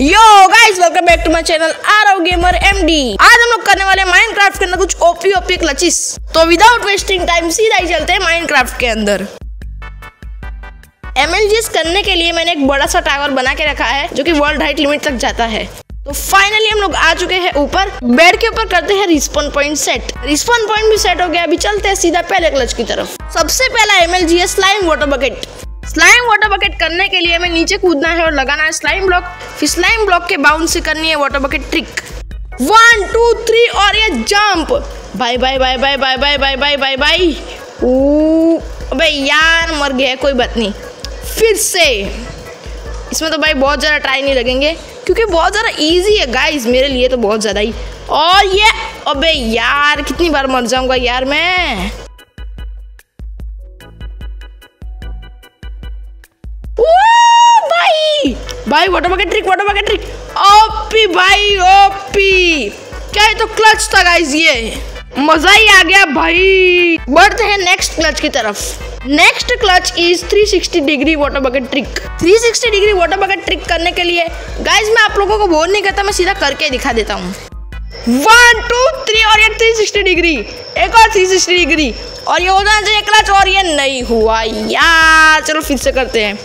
Yo guys welcome back to my channel RO gamer MD आज हम लोग करने वाले माइनक्राफ्ट के अंदर कुछ ओपी ओपी क्लचिस तो विदाउट वेस्टिंग टाइम सीधा ही चलते हैं माइनक्राफ्ट के अंदर. एमएलजीएस करने के लिए मैंने एक बड़ा सा टावर बना के रखा है, जो कि वर्ल्ड हाइट लिमिट तक जाता है. तो फाइनली हम लोग आ चुके हैं ऊपर. बेड के ऊपर करते हैं respawn point set respawn point भी सेट हो गया, अभी चलते हैं सीधा पहले क्लच की तरफ़. सबसे पहला M L MLGs slime water bucket slime water bucket करने के लिए हमें नीचे कूदना है और लगाना है स्लाइम ब्लॉक फिर स्लाइम ब्लॉक के बाउंड से करनी है water bucket trick one two three और ये jump bye bye bye bye bye bye bye bye bye bye अबे यार, मर गया कोई बात नहीं फिर से। इसमें तो भाई बहुत ज़्यादा ट्राई नहीं लगेंगे, क्योंकि बहुत ज़्यादा इजी है गाइस मेरे लिए तो बहुत ज़्यादा ही। और ये, अबे यार, कितनी बार मर जाऊँगा यार मैं? भाई water bucket trick water bucket trick OP भाई, ओपी। क्या है तो क्लच था गाइस ये? मज़ा ही आ गया भाई। बढ़ते हैं नेक्स्ट क्लच की तरफ़। Next clutch is 360 degree water bucket trick 360 degree water bucket trick करने के लिए गाइस मैं आप लोगों को बोल नहीं करता, मैं सीधा करके दिखा देता हूँ। वन टू थ्री और ये 360 डिग्री एक और 360 डिग्री और ये हो जाना चाहिए क्लच और ये नहीं हुआ। यार चलो फिर से करते हैं।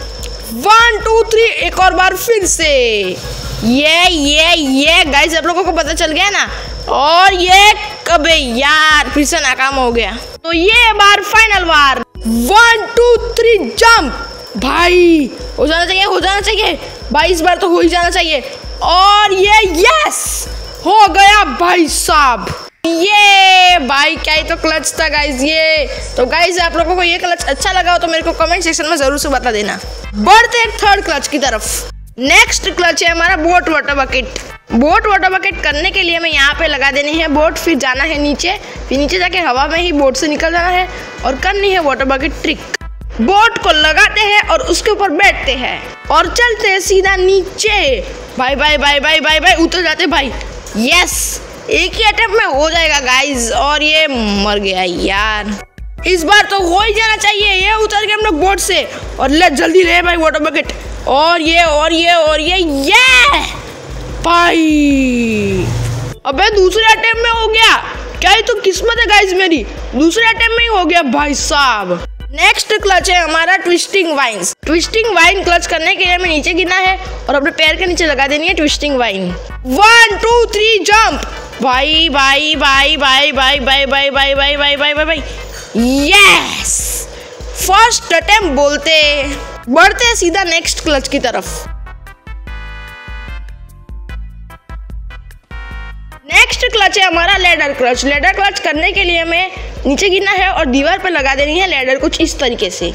वन टू थ्री एक और बार फिर से। ये ये ये गाइस आप लोगों को पता चल गया ना? और ये कबे यार, फिर से नाकाम हो गया। तो ये बार फाइनल बार। वन टू थ्री जंप भाई, हो जाना चाहिए, हो जाना चाहिए। भाई, इस बार तो हो ही जाना चाहिए। और ये यस हो गया भाई साहब। ये भाई, क्या ही तो क्लच था गाइज़ ये। तो गाइज़ आप लोगों को ये क्लच अच्छा लगा हो तो मेरे को कमेंट सेक्शन में ज़रूर से बता देना। बढ़ते थर्ड क्लच की तरफ़। नेक्स्ट क्लच है हमारा boat water bucket boat water bucket करने के लिए हमें यहाँ पे लगा देनी है बोट फिर जाना है नीचे। फिर नीचे जाके हवा में ही बोट से निकल जाना है और करनी है वाटर बकेट ट्रिक बोट को लगाते हैं और उसके ऊपर बैठते हैं और चलते हैं सीधा नीचे। भाई भाई भाई भाई भाई भाई उतर जाते भाई। यस एक ही अटेम्प्ट में हो जाएगा गाइज़ और ये मर गया यार। इस बार तो हो ही जाना चाहिए। ये उतर के हम लोग बोट से। और ले, जल्दी ले भाई वाटर बकेट और ये और ये और ये ये भाई! अबे, दूसरे अटेम्प्ट में हो गया। क्या ही तो किस्मत है गाइज़ मेरी? दूसरे अटेम्प्ट में ही हो गया, भाई साहब। नेक्स्ट क्लच है हमारा twisting vines twisting vine clutch करने के लिए हमें नीचे गिरना है और अपने पैर के नीचे लगा देनी है twisting vine one two three jump भाई भाई भाई भाई भाई भाई भाई भाई भाई भाई भाई भाई यस फ़र्स्ट अटेम्प्ट बोलते बढ़ते सीधा नेक्स्ट क्लच की तरफ़ नेक्स्ट क्लच है हमारा लेडर क्लच लेडर क्लच करने के लिए हमें नीचे गिरना है और दीवार पर लगा देनी है लेडर कुछ इस तरीके से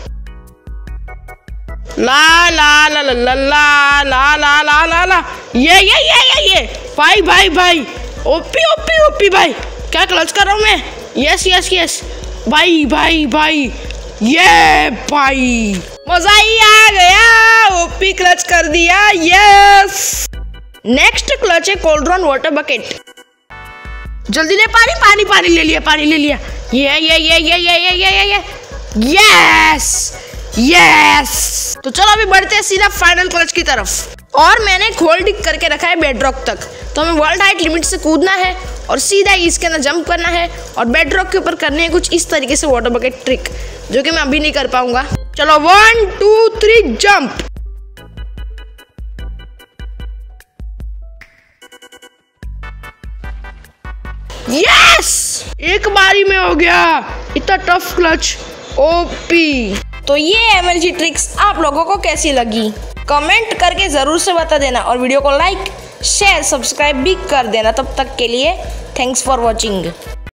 ला ला ला ला ला ला ला ला ला ला ला ये ये ये ये ये भाई भाई भाई ओपी ओपी ओपी, भाई। क्या क्लच कर रहा हूँ मैं? यस यस यस भाई भाई भाई। ये भाई। मज़ा ही आ गया। ओपी क्लच कर दिया। यस नेक्स्ट क्लच है कोल्ड्रॉन वाटर बकेट जल्दी ले, पानी पानी पानी ले लिया, पानी ले लिया। ये ये ये ये ये ये ये ये ये यस यस तो चलो अभी बढ़ते हैं सीधा फाइनल क्लच की तरफ़। और मैंने होल्ड करके रखा है बेडरॉक तक। तो हमें वर्ल्ड हाइट लिमिट से कूदना है और सीधा ही इसके अंदर जंप करना है और बेड रॉक के ऊपर करने है कुछ इस तरीके से वाटर बकेट ट्रिक जो कि मैं अभी नहीं कर पाऊँगा। चलो one two three jump yes एक बारी में हो गया। इतना टफ क्लच ओपी तो ये एमएलजी ट्रिक्स आप लोगों को कैसी लगी? कमेंट करके ज़रूर से बता देना और वीडियो को लाइक शेयर सब्सक्राइब भी कर देना तब तक के लिए. Thanks for watching